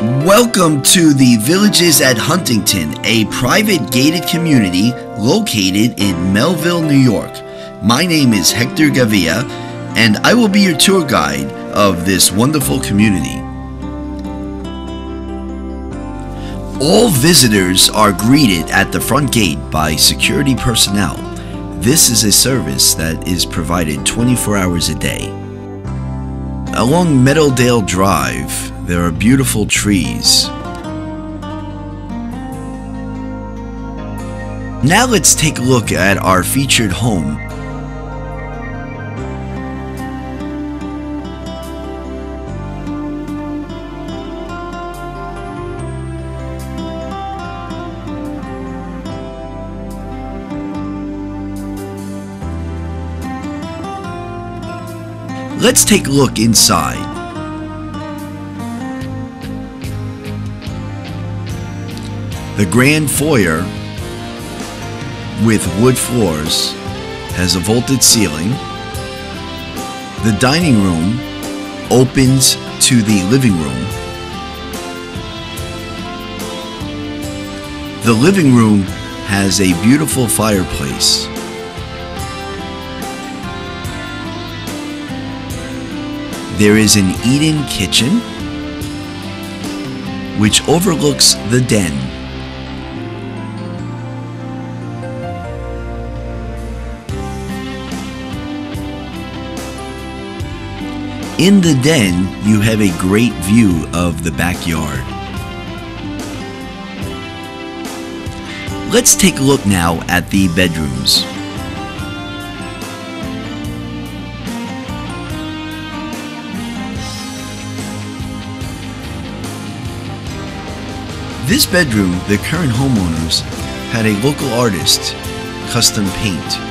Welcome to the Villages at Huntington, a private gated community located in Melville, New York. My name is Hector Gavilla, and I will be your tour guide of this wonderful community. All visitors are greeted at the front gate by security personnel. This is a service that is provided 24 hours a day. Along Meadowdale Drive, there are beautiful trees. Now let's take a look at our featured home. Let's take a look inside. The grand foyer with wood floors has a vaulted ceiling. The dining room opens to the living room. The living room has a beautiful fireplace. There is an eat-in kitchen which overlooks the den. In the den, you have a great view of the backyard. Let's take a look now at the bedrooms. This bedroom, the current homeowners had a local artist custom paint.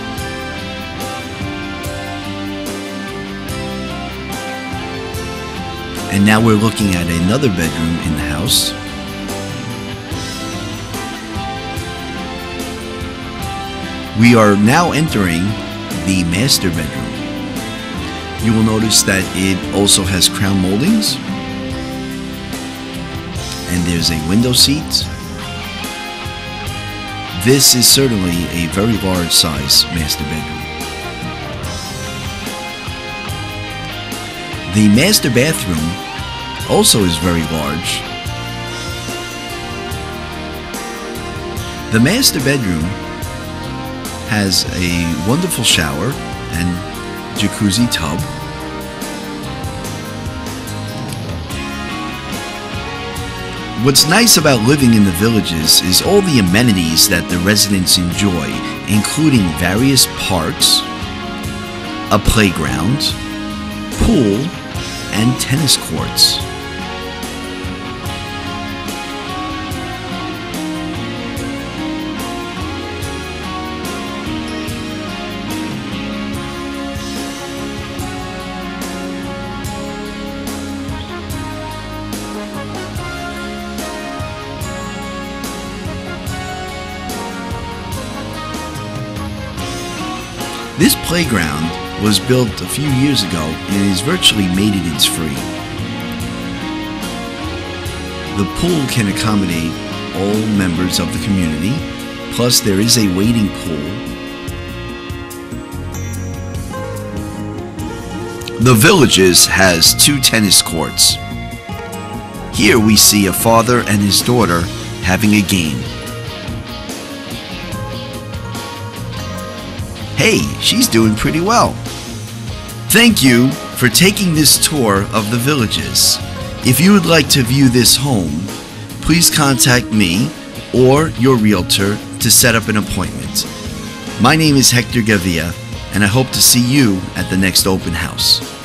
And now we're looking at another bedroom in the house. We are now entering the master bedroom. You will notice that it also has crown moldings and there's a window seat. This is certainly a very large size master bedroom. The master bathroom also is very large. The master bedroom has a wonderful shower and jacuzzi tub. What's nice about living in the villages is all the amenities that the residents enjoy, including various parks, a playground, pool, and tennis courts. This playground was built a few years ago and is virtually maintenance free. The pool can accommodate all members of the community, plus there is a waiting pool. The Villages has two tennis courts. Here we see a father and his daughter having a game. Hey, she's doing pretty well. Thank you for taking this tour of the villages. If you would like to view this home, please contact me or your realtor to set up an appointment. My name is Hector Gavilla, and I hope to see you at the next open house.